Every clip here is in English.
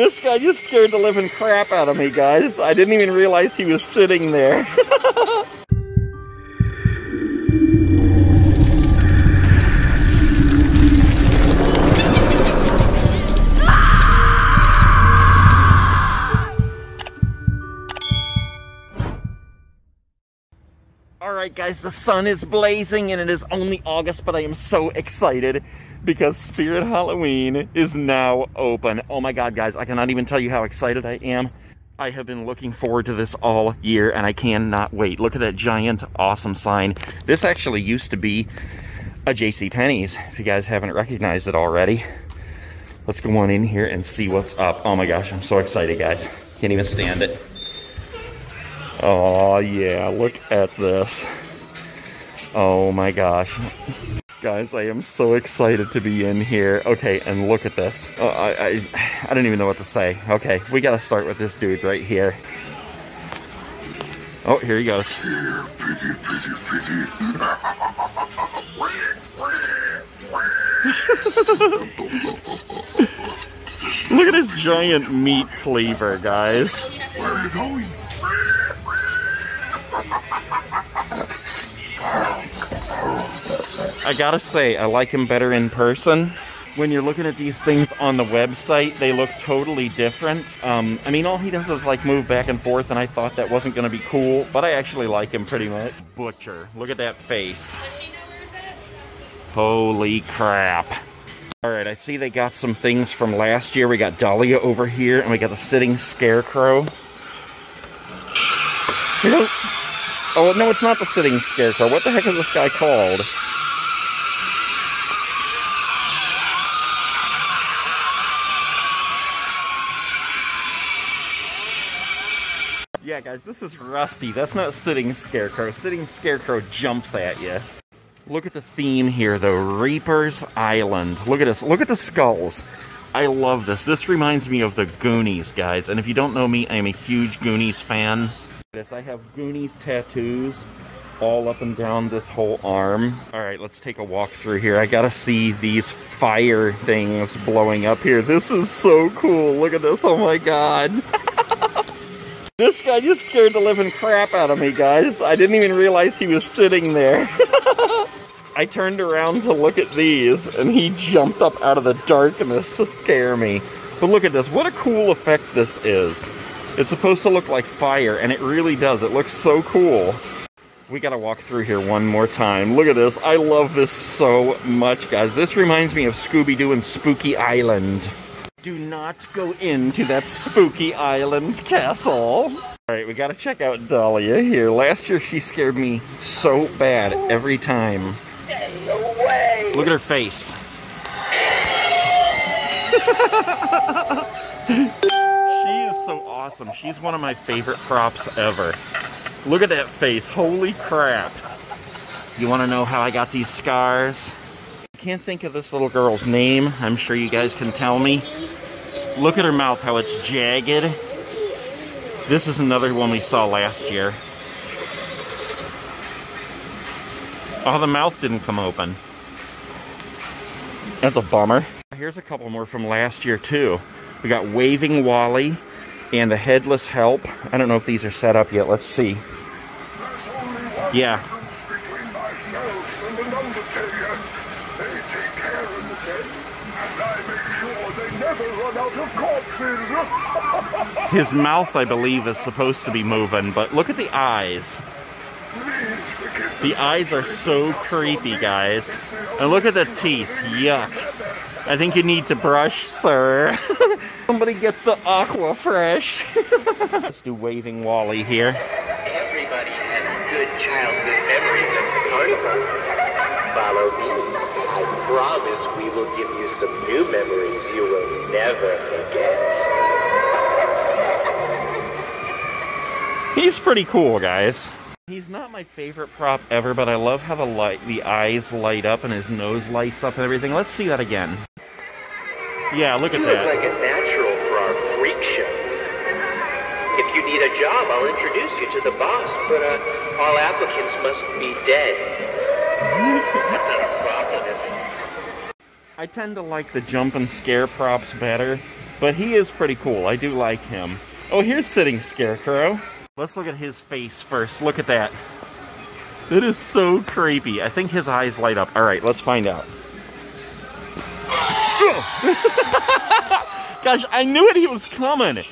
This guy just scared the living crap out of me, guys. I didn't even realize he was sitting there. right, guys, the sun is blazing and it is only August, but I am so excited because Spirit Halloween is now open. Oh my God, guys, I cannot even tell you how excited I am. I have been looking forward to this all year and I cannot wait. Look at that giant, awesome sign. This actually used to be a J.C. Penney's, if you guys haven't recognized it already. Let's go on in here and see what's up. Oh my gosh, I'm so excited, guys. Can't even stand it. Oh yeah, look at this. Oh my gosh. Guys, I am so excited to be in here. Okay, and look at this. Oh, I, I, I don't even know what to say. Okay, we gotta start with this dude right here. Oh, here he goes. Look at this giant meat cleaver, guys. Where are you going? I gotta say, I like him better in person. When you're looking at these things on the website, they look totally different. Um, I mean, all he does is like move back and forth, and I thought that wasn't gonna be cool, but I actually like him pretty much. Butcher, look at that face. Holy crap. All right, I see they got some things from last year. We got Dahlia over here, and we got the sitting scarecrow. Oh no, it's not the sitting scarecrow. What the heck is this guy called? Yeah, guys, this is Rusty. That's not Sitting Scarecrow. Sitting Scarecrow jumps at you. Look at the theme here, though. Reaper's Island. Look at this. Look at the skulls. I love this. This reminds me of the Goonies, guys. And if you don't know me, I am a huge Goonies fan. This, I have Goonies tattoos all up and down this whole arm. All right, let's take a walk through here. I gotta see these fire things blowing up here. This is so cool. Look at this. Oh my god. This guy just scared the living crap out of me, guys. I didn't even realize he was sitting there. I turned around to look at these, and he jumped up out of the darkness to scare me. But look at this. What a cool effect this is. It's supposed to look like fire, and it really does. It looks so cool. We gotta walk through here one more time. Look at this. I love this so much, guys. This reminds me of Scooby-Doo and Spooky Island. Do not go into that spooky island castle. All right, we gotta check out Dahlia here. Last year she scared me so bad every time. No way! Look at her face. she is so awesome. She's one of my favorite props ever. Look at that face. Holy crap. You wanna know how I got these scars? I can't think of this little girl's name. I'm sure you guys can tell me. Look at her mouth, how it's jagged. This is another one we saw last year. Oh, the mouth didn't come open. That's a bummer. Here's a couple more from last year, too. We got Waving Wally and the Headless Help. I don't know if these are set up yet. Let's see. Yeah, Between myself and an undertaker, they take care of the dead, and I make sure they never run out of corpses. His mouth, I believe, is supposed to be moving, but look at the eyes. The eyes are so creepy, guys. And look at the teeth. Yuck. I think you need to brush, sir. Somebody get the Aquafresh. Let's do Waving Wally here. Everybody has good childhood memories. Follow me. I promise we will give you some new memories you will never forget. He's pretty cool, guys. He's not my favorite prop ever, but I love how the light, the eyes light up and his nose lights up and everything. Let's see that again. Yeah, look at You look that. like a natural for our freak show. If you need a job, I'll introduce you to the boss, but uh, all applicants must be dead. That's not a problem, is it? I tend to like the jump and scare props better, But he is pretty cool. I do like him. Oh, here's Sitting Scarecrow. Let's look at his face first. Look at that. It is so creepy. I think his eyes light up. All right, let's find out. Gosh, I knew it. He was coming.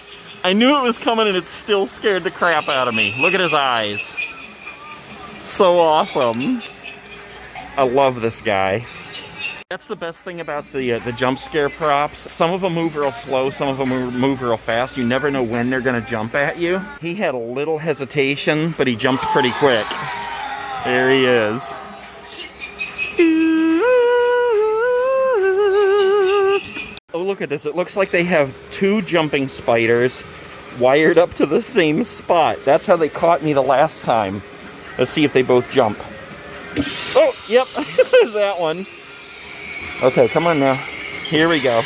I knew it was coming, and it still scared the crap out of me. Look at his eyes. So awesome. I love this guy. That's the best thing about the uh, the jump scare props. Some of them move real slow, some of them move real fast. You never know when they're gonna jump at you. He had a little hesitation, but he jumped pretty quick. There he is. Oh, look at this. It looks like they have two jumping spiders wired up to the same spot. That's how they caught me the last time. Let's see if they both jump. Oh, yep, that one. Okay, come on now. Here we go.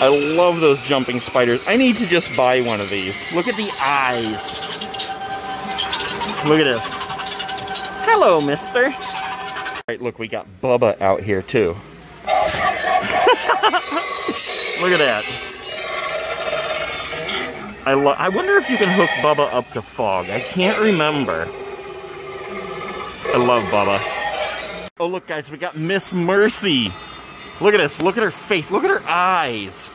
I love those jumping spiders. I need to just buy one of these. Look at the eyes. Look at this. Hello, mister. All right, look, we got Bubba out here, too. look at that. I, I wonder if you can hook Bubba up to fog. I can't remember. I love Bubba. Oh, look, guys, we got Miss Mercy. Look at this. Look at her face. Look at her eyes.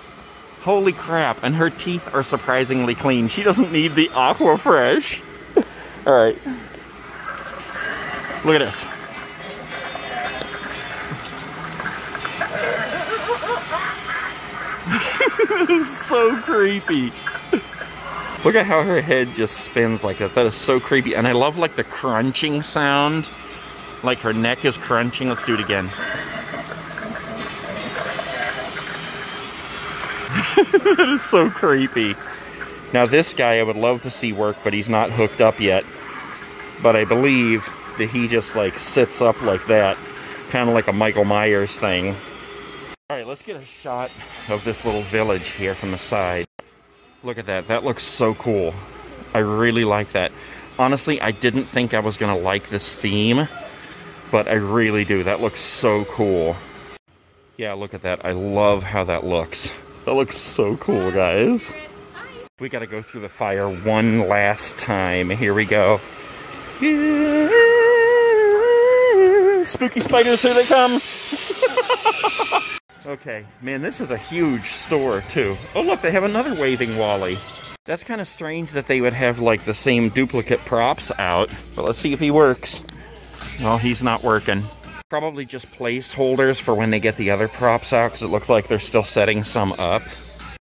Holy crap. And her teeth are surprisingly clean. She doesn't need the Aquafresh. All right. Look at this. this is so creepy. Look at how her head just spins like that. That is so creepy. And I love like the crunching sound. Like her neck is crunching. Let's do it again. that is so creepy. Now this guy I would love to see work, but he's not hooked up yet. But I believe that he just like sits up like that. Kind of like a Michael Myers thing. Alright, let's get a shot of this little village here from the side. Look at that. That looks so cool. I really like that. Honestly, I didn't think I was going to like this theme but I really do. That looks so cool. Yeah, look at that. I love how that looks. That looks so cool, guys. We gotta go through the fire one last time. Here we go. Spooky spiders, here they come. okay, man, this is a huge store, too. Oh, look, they have another waving Wally. That's kind of strange that they would have, like, the same duplicate props out. But let's see if he works. Well, he's not working. Probably just placeholders for when they get the other props out, because it looks like they're still setting some up.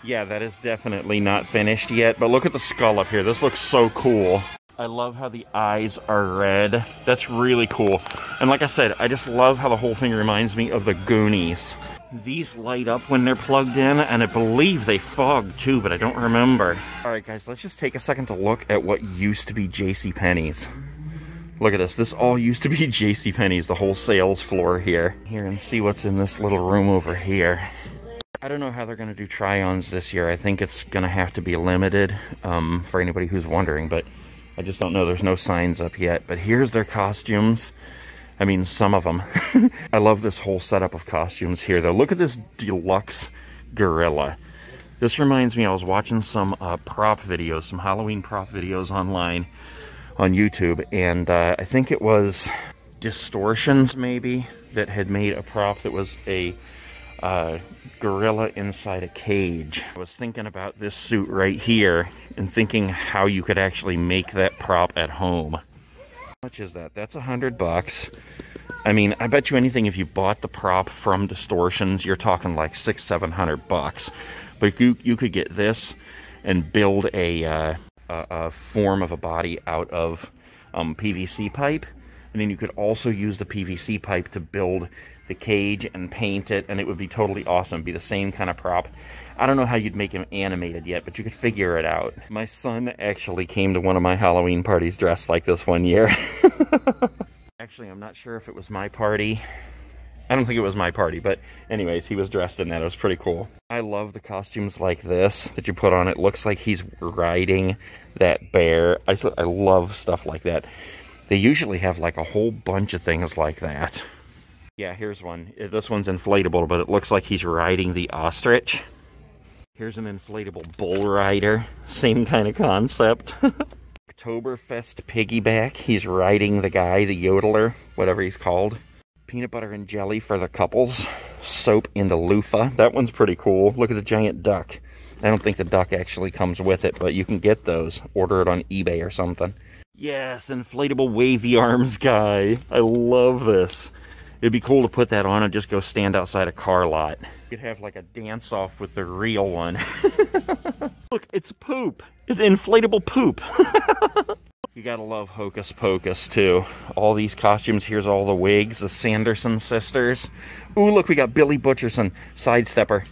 Yeah, that is definitely not finished yet, but look at the skull up here. This looks so cool. I love how the eyes are red. That's really cool. And like I said, I just love how the whole thing reminds me of the Goonies. These light up when they're plugged in, and I believe they fog too, but I don't remember. Alright guys, let's just take a second to look at what used to be J.C. Penney's. Look at this. This all used to be J.C. Penney's, the whole sales floor here. Here and see what's in this little room over here. I don't know how they're going to do try-ons this year. I think it's going to have to be limited um, for anybody who's wondering, but I just don't know. There's no signs up yet. But here's their costumes. I mean, some of them. I love this whole setup of costumes here, though. Look at this deluxe gorilla. This reminds me, I was watching some uh, prop videos, some Halloween prop videos online on YouTube, and uh, I think it was Distortions, maybe, that had made a prop that was a uh, gorilla inside a cage. I was thinking about this suit right here and thinking how you could actually make that prop at home. How much is that? That's a hundred bucks. I mean, I bet you anything if you bought the prop from Distortions, you're talking like six, seven hundred bucks. But you you could get this and build a uh, a, a form of a body out of um, PVC pipe. And then you could also use the PVC pipe to build the cage and paint it, and it would be totally awesome. Be the same kind of prop. I don't know how you'd make him animated yet, but you could figure it out. My son actually came to one of my Halloween parties dressed like this one year. actually, I'm not sure if it was my party I don't think it was my party, but anyways, he was dressed in that. It was pretty cool. I love the costumes like this that you put on. It looks like he's riding that bear. I, I love stuff like that. They usually have like a whole bunch of things like that. Yeah, here's one. Uh, this one's inflatable, but it looks like he's riding the ostrich. Here's an inflatable bull rider. Same kind of concept. Oktoberfest piggyback. He's riding the guy, the yodeler, whatever he's called. Peanut butter and jelly for the couples. Soap into loofah. That one's pretty cool. Look at the giant duck. I don't think the duck actually comes with it, but you can get those. Order it on eBay or something. Yes, inflatable wavy arms guy. I love this. It'd be cool to put that on and just go stand outside a car lot. You could have like a dance off with the real one. Look, it's poop. It's inflatable poop. you gotta love Hocus Pocus too. All these costumes. Here's all the wigs. The Sanderson sisters. Ooh, look, we got Billy Butcherson, sidestepper.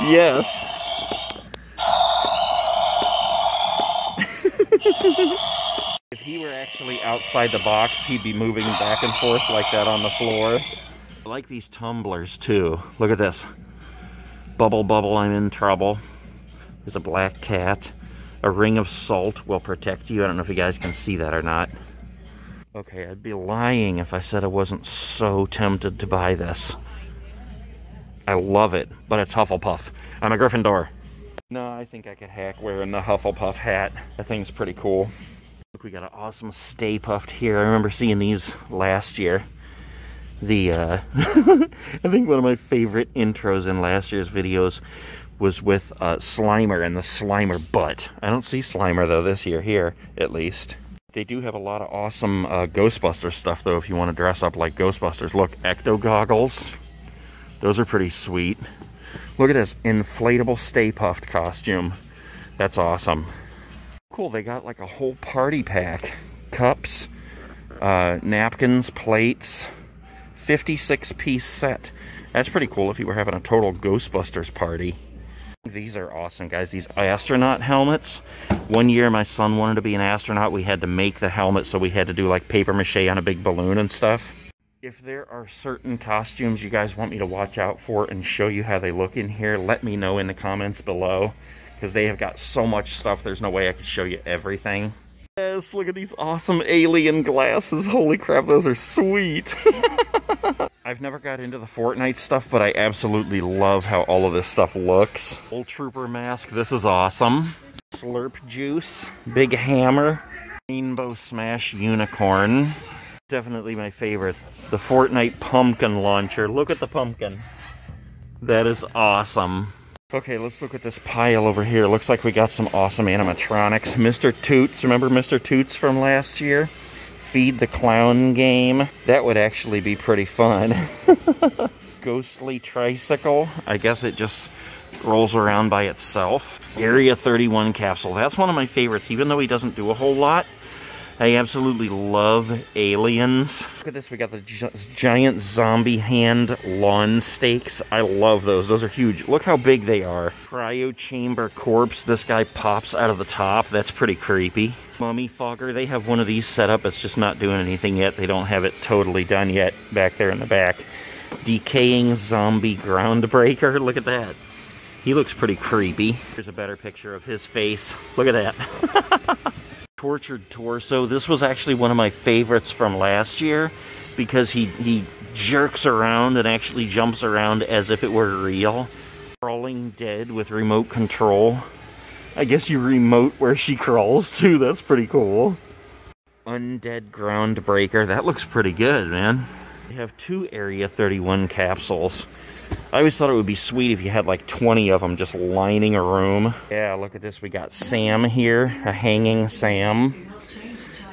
Yes. if he were actually outside the box, he'd be moving back and forth like that on the floor. I like these tumblers too. Look at this. Bubble, bubble, I'm in trouble. There's a black cat. A ring of salt will protect you. I don't know if you guys can see that or not. Okay, I'd be lying if I said I wasn't so tempted to buy this. I love it, but it's Hufflepuff. I'm a Gryffindor. No, I think I could hack wearing the Hufflepuff hat. That thing's pretty cool. Look, we got an awesome Stay Puft here. I remember seeing these last year. The, uh, I think one of my favorite intros in last year's videos was with uh, Slimer and the Slimer butt. I don't see Slimer, though, this year here, at least. They do have a lot of awesome uh, Ghostbusters stuff, though, if you want to dress up like Ghostbusters. Look, Ecto Goggles. Those are pretty sweet. Look at this inflatable Stay Puft costume. That's awesome. Cool, they got like a whole party pack. Cups, uh, napkins, plates, 56 piece set. That's pretty cool if you were having a total Ghostbusters party. These are awesome, guys. These astronaut helmets. One year, my son wanted to be an astronaut. We had to make the helmet, so we had to do like paper mache on a big balloon and stuff. If there are certain costumes you guys want me to watch out for and show you how they look in here, let me know in the comments below. Because they have got so much stuff, there's no way I could show you everything. Yes, look at these awesome alien glasses. Holy crap, those are sweet. I've never got into the Fortnite stuff, but I absolutely love how all of this stuff looks. Old Trooper mask, this is awesome. Slurp juice, big hammer, Rainbow Smash unicorn. Definitely my favorite. The Fortnite pumpkin launcher. Look at the pumpkin. That is awesome. Okay, let's look at this pile over here. Looks like we got some awesome animatronics. Mr. Toots, remember Mr. Toots from last year? Feed the Clown game. That would actually be pretty fun. Ghostly Tricycle. I guess it just rolls around by itself. Area 31 capsule. That's one of my favorites, even though he doesn't do a whole lot. I absolutely love aliens. Look at this, we got the giant zombie hand lawn stakes. I love those, those are huge. Look how big they are. Cryo chamber corpse, this guy pops out of the top. That's pretty creepy. Mummy fogger, they have one of these set up. It's just not doing anything yet. They don't have it totally done yet back there in the back. Decaying zombie groundbreaker, look at that. He looks pretty creepy. Here's a better picture of his face. Look at that. Tortured Torso. This was actually one of my favorites from last year because he, he jerks around and actually jumps around as if it were real. Crawling Dead with remote control. I guess you remote where she crawls too. That's pretty cool. Undead Groundbreaker. That looks pretty good, man. We have two Area 31 capsules. I always thought it would be sweet if you had like 20 of them just lining a room. Yeah, look at this. We got Sam here, a hanging Sam.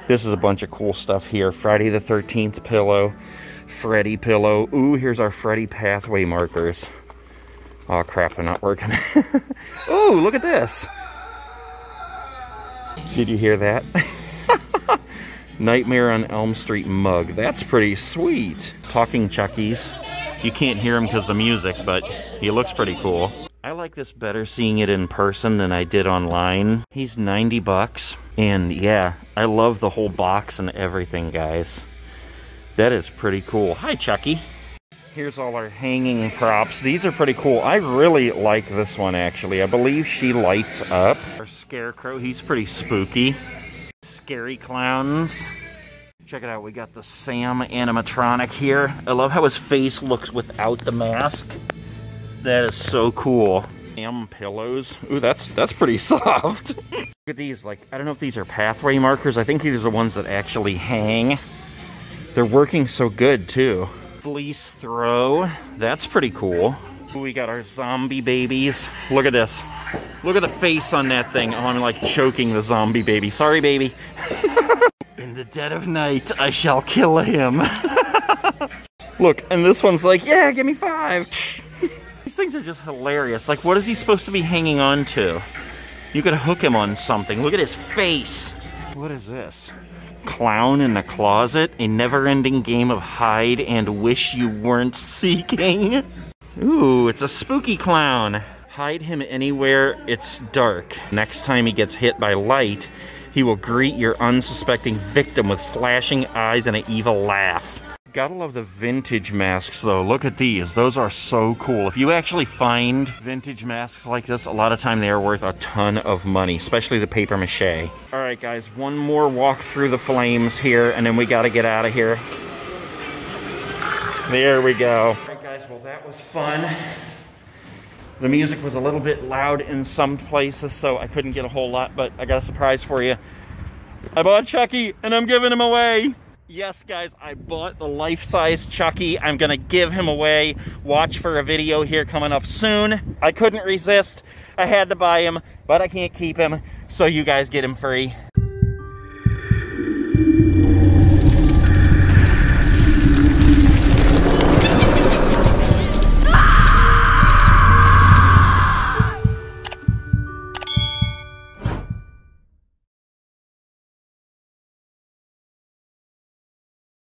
This is a bunch of cool stuff here. Friday the 13th pillow, Freddy pillow. Ooh, here's our Freddy pathway markers. Oh crap, they're not working. Ooh, look at this. Did you hear that? Nightmare on Elm Street mug. That's pretty sweet. Talking Chuckies. You can't hear him because of the music, but he looks pretty cool. I like this better seeing it in person than I did online. He's 90 bucks. And yeah, I love the whole box and everything, guys. That is pretty cool. Hi, Chucky. Here's all our hanging props. These are pretty cool. I really like this one, actually. I believe she lights up. Our Scarecrow, he's pretty spooky. Scary Clowns. Check it out, we got the Sam animatronic here. I love how his face looks without the mask. That is so cool. Damn pillows. Ooh, that's that's pretty soft. Look at these, like, I don't know if these are pathway markers. I think these are the ones that actually hang. They're working so good, too. Fleece throw. That's pretty cool. We got our zombie babies. Look at this. Look at the face on that thing. Oh, I'm like choking the zombie baby. Sorry, baby. In the dead of night, I shall kill him. Look, and this one's like, yeah, give me five. These things are just hilarious. Like, what is he supposed to be hanging on to? You could hook him on something. Look at his face. What is this? Clown in the closet? A never-ending game of hide and wish you weren't seeking? Ooh, it's a spooky clown. Hide him anywhere it's dark. Next time he gets hit by light, he will greet your unsuspecting victim with flashing eyes and an evil laugh. Gotta love the vintage masks though. Look at these. Those are so cool. If you actually find vintage masks like this, a lot of time they are worth a ton of money, especially the paper mache. All right, guys, one more walk through the flames here, and then we gotta get out of here. There we go. All right, guys, well, that was fun. The music was a little bit loud in some places, so I couldn't get a whole lot, but I got a surprise for you. I bought Chucky, and I'm giving him away. Yes, guys, I bought the life-size Chucky. I'm gonna give him away. Watch for a video here coming up soon. I couldn't resist. I had to buy him, but I can't keep him, so you guys get him free.